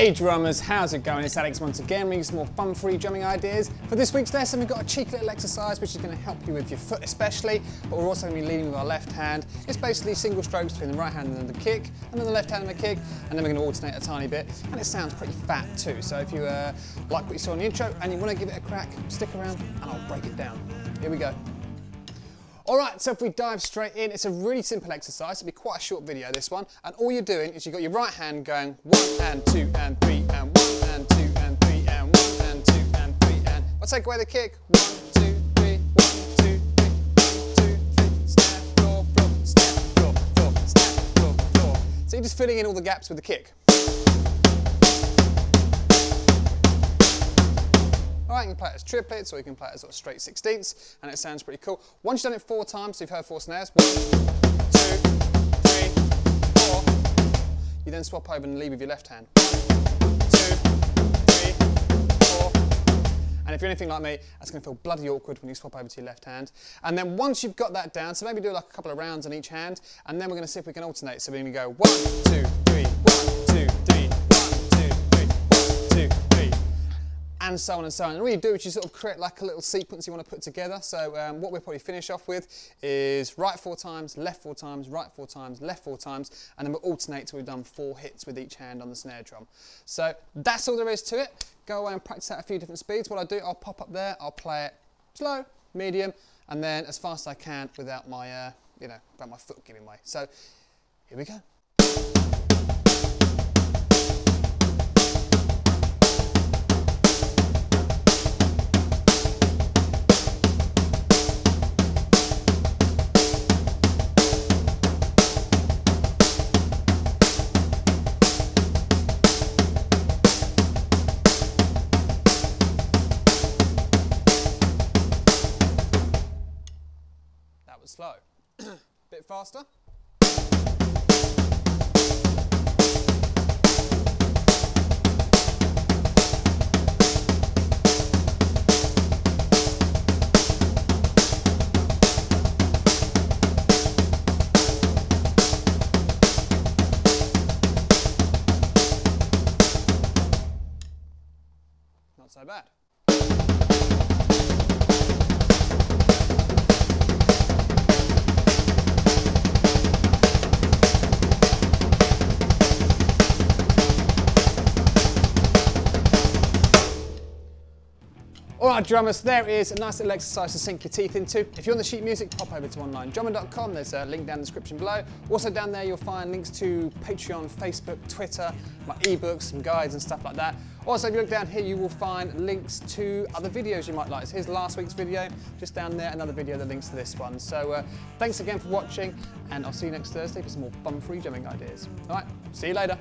Hey drummers, how's it going? It's Alex once again, bringing some more fun-free drumming ideas. For this week's lesson, we've got a cheeky little exercise which is going to help you with your foot especially, but we're also going to be leading with our left hand. It's basically single strokes between the right hand and the kick, and then the left hand and the kick, and then we're going to alternate a tiny bit, and it sounds pretty fat too. So if you uh, like what you saw in the intro and you want to give it a crack, stick around and I'll break it down. Here we go. All right, so if we dive straight in, it's a really simple exercise. It'll be quite a short video, this one. And all you're doing is you've got your right hand going one and two and three and one and two and three and one and two and three and I'll take away the kick. One, two, three, one, two, three, one, two, three, step, floor, floor, step, floor, floor, step, floor, floor. So you're just filling in all the gaps with the kick. You can play it as triplets or you can play it as sort of straight sixteenths and it sounds pretty cool. Once you've done it four times, so you've heard four snares, one, two, three, four, you then swap over and leave with your left hand. And if you're anything like me, that's going to feel bloody awkward when you swap over to your left hand. And then once you've got that down, so maybe do like a couple of rounds on each hand, and then we're going to see if we can alternate. So we're going to go one, two, three, one, and so on and so on. And all you do is you sort of create like a little sequence you want to put together. So um, what we'll probably finish off with is right four times, left four times, right four times, left four times, and then we'll alternate till we've done four hits with each hand on the snare drum. So that's all there is to it. Go away and practice at a few different speeds. What I do, I'll pop up there, I'll play it slow, medium, and then as fast as I can without my, uh, you know, without my foot giving way. So here we go. Slow. Bit faster. Not so bad. Drummers, there is a nice little exercise to sink your teeth into. If you want the sheet music, pop over to onlinedrummer.com. There's a link down in the description below. Also down there, you'll find links to Patreon, Facebook, Twitter, my ebooks, some guides and stuff like that. Also, if you look down here, you will find links to other videos you might like. So here's last week's video, just down there, another video that links to this one. So uh, thanks again for watching, and I'll see you next Thursday for some more fun-free drumming ideas. All right, see you later.